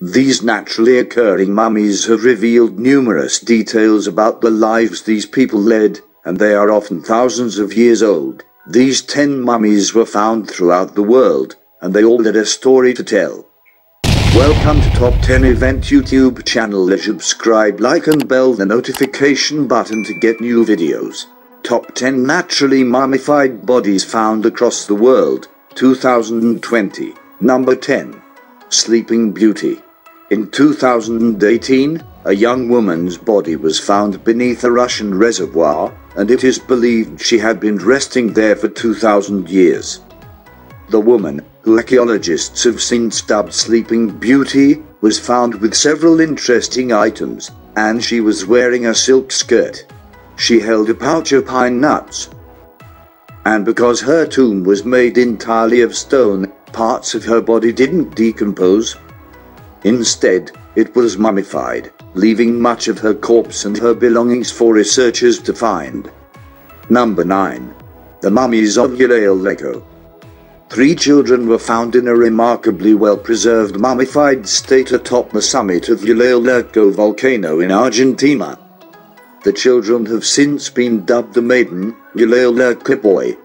These naturally occurring mummies have revealed numerous details about the lives these people led, and they are often thousands of years old. These ten mummies were found throughout the world, and they all had a story to tell. Welcome to Top 10 Event YouTube channel. Subscribe, like and bell the notification button to get new videos. Top 10 Naturally Mummified Bodies Found Across the World, 2020. Number 10. Sleeping Beauty. In 2018, a young woman's body was found beneath a Russian reservoir, and it is believed she had been resting there for 2,000 years. The woman, who archaeologists have since dubbed Sleeping Beauty, was found with several interesting items, and she was wearing a silk skirt. She held a pouch of pine nuts. And because her tomb was made entirely of stone, parts of her body didn't decompose. Instead, it was mummified, leaving much of her corpse and her belongings for researchers to find. Number 9. The Mummies of Leko. Three children were found in a remarkably well-preserved mummified state atop the summit of Leko volcano in Argentina. The children have since been dubbed the Maiden, Leko Boy,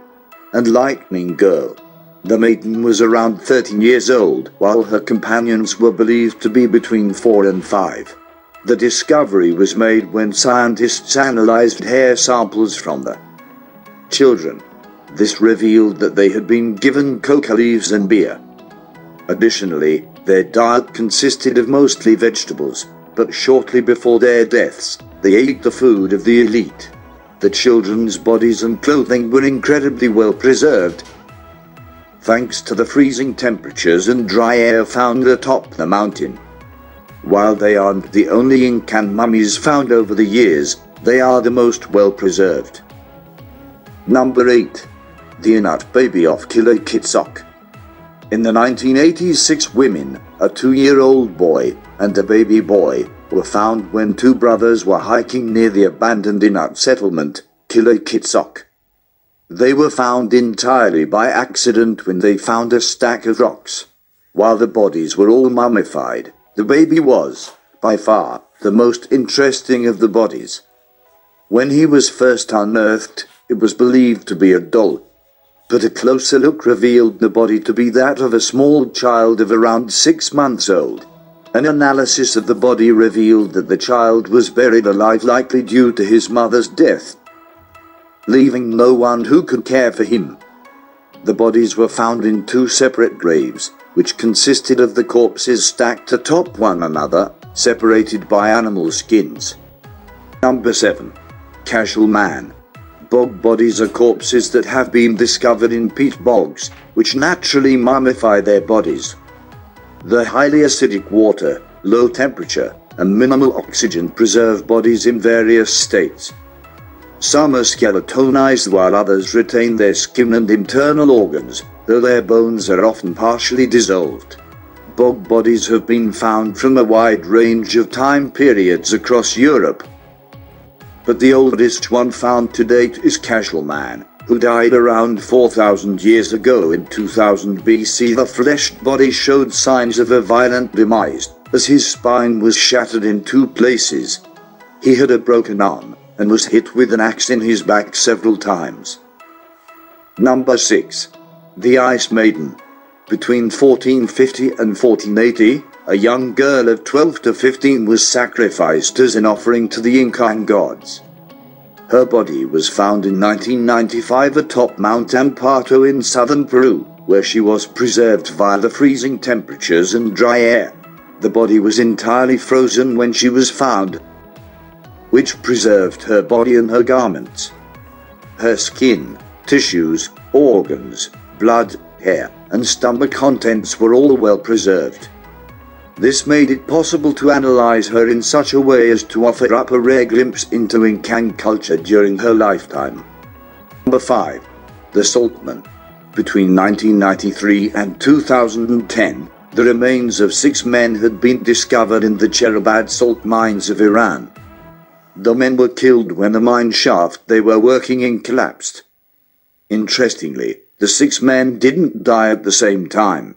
and Lightning Girl. The maiden was around 13 years old, while her companions were believed to be between 4 and 5. The discovery was made when scientists analyzed hair samples from the children. This revealed that they had been given coca leaves and beer. Additionally, their diet consisted of mostly vegetables, but shortly before their deaths, they ate the food of the elite. The children's bodies and clothing were incredibly well preserved, thanks to the freezing temperatures and dry air found atop the mountain. While they aren't the only Incan mummies found over the years, they are the most well preserved. Number 8 the Inuit baby of Qilakitsoq. In the 1980s, six women, a two-year-old boy, and a baby boy were found when two brothers were hiking near the abandoned Inuit settlement, Qilakitsoq. They were found entirely by accident when they found a stack of rocks. While the bodies were all mummified, the baby was, by far, the most interesting of the bodies. When he was first unearthed, it was believed to be a doll but a closer look revealed the body to be that of a small child of around six months old. An analysis of the body revealed that the child was buried alive likely due to his mother's death, leaving no one who could care for him. The bodies were found in two separate graves, which consisted of the corpses stacked atop one another, separated by animal skins. Number 7. Cashel Man bog bodies are corpses that have been discovered in peat bogs, which naturally mummify their bodies. The highly acidic water, low temperature, and minimal oxygen preserve bodies in various states. Some are skeletonized while others retain their skin and internal organs, though their bones are often partially dissolved. Bog bodies have been found from a wide range of time periods across Europe, but the oldest one found to date is Cashel Man, who died around 4,000 years ago in 2000 BC. The fleshed body showed signs of a violent demise, as his spine was shattered in two places. He had a broken arm, and was hit with an axe in his back several times. Number 6. The Ice Maiden. Between 1450 and 1480, a young girl of 12 to 15 was sacrificed as an offering to the Incan gods. Her body was found in 1995 atop Mount Ampato in southern Peru, where she was preserved via the freezing temperatures and dry air. The body was entirely frozen when she was found, which preserved her body and her garments. Her skin, tissues, organs, blood, hair, and stomach contents were all well preserved. This made it possible to analyze her in such a way as to offer up a rare glimpse into Incan culture during her lifetime. Number 5. The Saltman. Between 1993 and 2010, the remains of six men had been discovered in the Chehrabad salt mines of Iran. The men were killed when the mine shaft they were working in collapsed. Interestingly, the six men didn't die at the same time.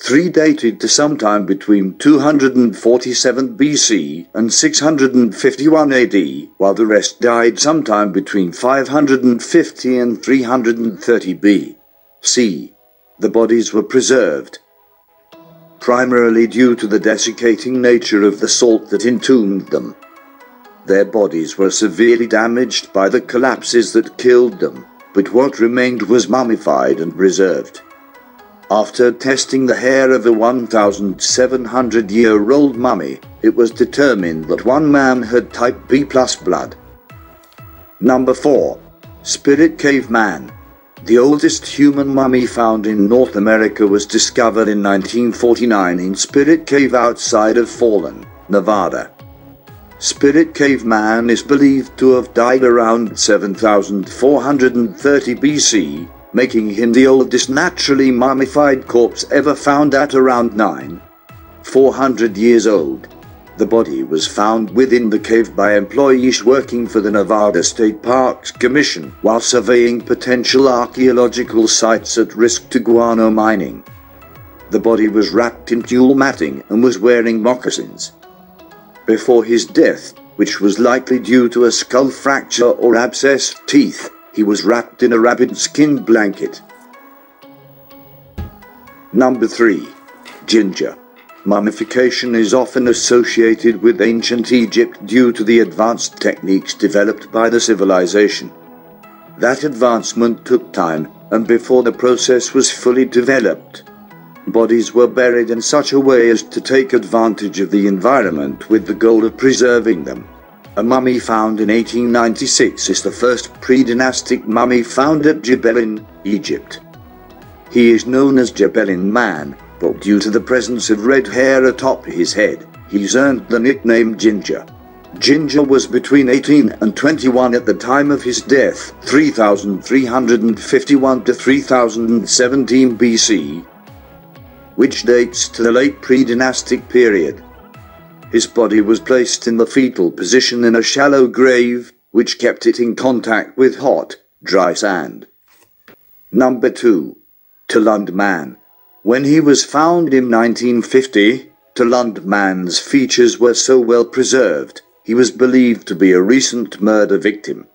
three dated to sometime between 247 BC and 651 AD, while the rest died sometime between 550 and 330 B.C. The bodies were preserved, primarily due to the desiccating nature of the salt that entombed them. Their bodies were severely damaged by the collapses that killed them, but what remained was mummified and preserved. After testing the hair of a 1,700 year old mummy, it was determined that one man had type B plus blood. Number 4. Spirit Cave Man. The oldest human mummy found in North America was discovered in 1949 in Spirit Cave outside of Fallon, Nevada. Spirit Cave Man is believed to have died around 7430 BC making him the oldest naturally mummified corpse ever found at around 9. 400 years old. The body was found within the cave by employees working for the Nevada State Parks Commission while surveying potential archaeological sites at risk to guano mining. The body was wrapped in tule matting and was wearing moccasins. Before his death, which was likely due to a skull fracture or abscessed teeth, he was wrapped in a rabbit skin blanket. Number 3. Ginger. Mummification is often associated with ancient Egypt due to the advanced techniques developed by the civilization. That advancement took time, and before the process was fully developed, bodies were buried in such a way as to take advantage of the environment with the goal of preserving them. A mummy found in 1896 is the first pre-dynastic mummy found at Jebel Egypt. He is known as Gebelein Man, but due to the presence of red hair atop his head, he's earned the nickname Ginger. Ginger was between 18 and 21 at the time of his death, 3351 to 3017 BC, which dates to the late pre-dynastic period. His body was placed in the fetal position in a shallow grave, which kept it in contact with hot, dry sand. Number 2. Tollund Man. When he was found in 1950, Tollund Man's features were so well preserved, he was believed to be a recent murder victim.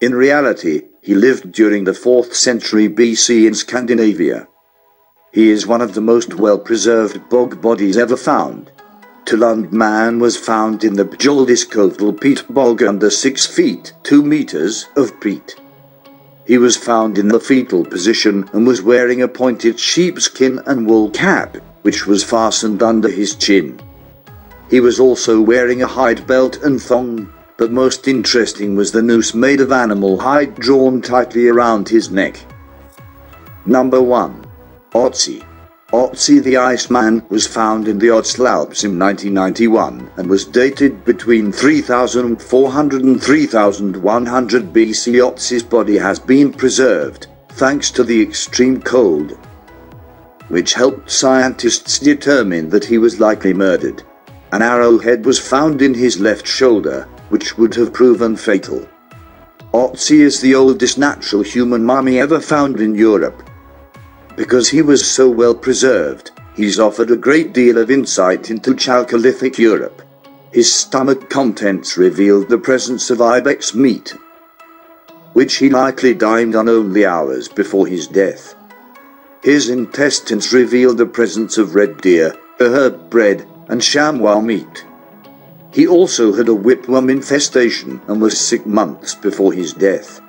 In reality, he lived during the 4th century BC in Scandinavia. He is one of the most well preserved bog bodies ever found. Tollund man was found in the Bjældskovdal peat bog under 6 feet 2 meters of peat. He was found in the fetal position and was wearing a pointed sheepskin and wool cap, which was fastened under his chin. He was also wearing a hide belt and thong, but most interesting was the noose made of animal hide drawn tightly around his neck. Number 1. Otzi Otzi the Iceman was found in the Ötztal Alps in 1991 and was dated between 3400 and 3100 BC. Otzi's body has been preserved thanks to the extreme cold, which helped scientists determine that he was likely murdered. An arrowhead was found in his left shoulder, which would have proven fatal. Otzi is the oldest natural human mummy ever found in Europe because he was so well preserved, he's offered a great deal of insight into Chalcolithic Europe. His stomach contents revealed the presence of ibex meat, which he likely dined on only hours before his death. His intestines revealed the presence of red deer, herb bread, and chamois meat. He also had a whipworm infestation and was sick months before his death.